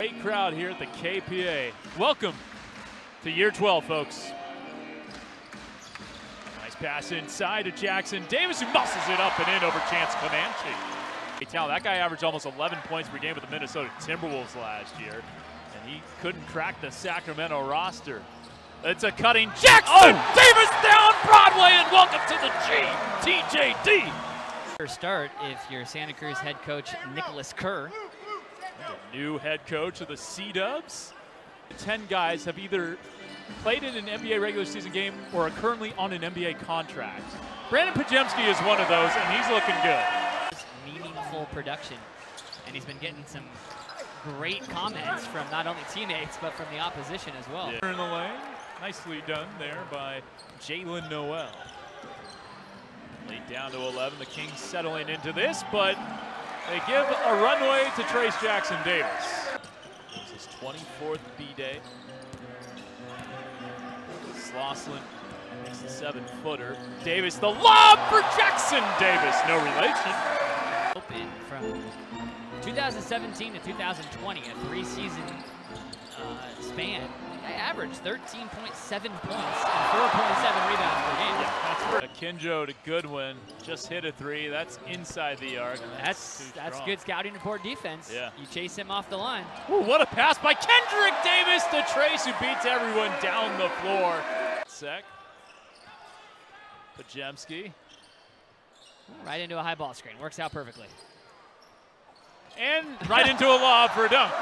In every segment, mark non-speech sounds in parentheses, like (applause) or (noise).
Great crowd here at the KPA. Welcome to year 12, folks. Nice pass inside to Jackson Davis, who muscles it up and in over Chance Comanche. Hey, Tal, that guy averaged almost 11 points per game with the Minnesota Timberwolves last year, and he couldn't crack the Sacramento roster. It's a cutting Jackson oh! Davis down Broadway, and welcome to the G, TJD. Start if you're Santa Cruz head coach Nicholas Kerr. The new head coach of the Sea Dubs. Ten guys have either played in an NBA regular season game or are currently on an NBA contract. Brandin Podziemski is one of those, and he's looking good. Meaningful production, and he's been getting some great comments from not only teammates but from the opposition as well. Yeah. In the lane, nicely done there by Jalen Noel. Lead down to 11. The Kings settling into this, but they give a runway to Trayce Jackson Davis. This is 24th B-Day. Slawson makes the seven-footer. Davis, the lob for Jackson Davis. No relation. Open from 2017 to 2020, a three-season uh, span. I averaged 13.7 points and 4.7 rebounds per game. That's Kinjo to Goodwin, just hit a three. That's inside the arc. That's that's good scouting report defense. Yeah. You chase him off the line. Ooh, what a pass by Kendrick Davis to Trayce, who beats everyone down the floor. Sec. Podziemski. Right into a high ball screen. Works out perfectly. And right into a lob for a dunk.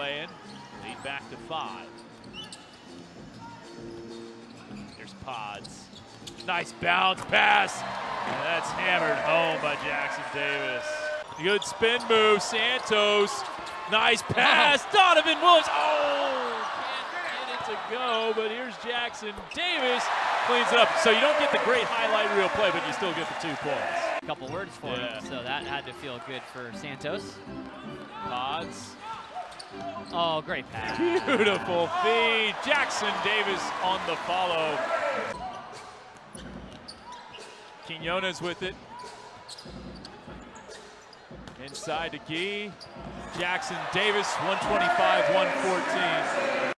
Lead back to five. There's Pods. Nice bounce pass. And that's hammered home by Jackson Davis. Good spin move, Santos. Nice pass, (laughs) Donovan Williams. Oh, can't get it to go, but here's Jackson Davis. Cleans it up. So you don't get the great highlight reel play, but you still get the two points. A couple words for yeah. him, so that had to feel good for Santos. Pods. Oh, great pass. Beautiful feed. Jackson Davis on the follow. Quinones with it. Inside to Gee. Jackson Davis, 125, 114.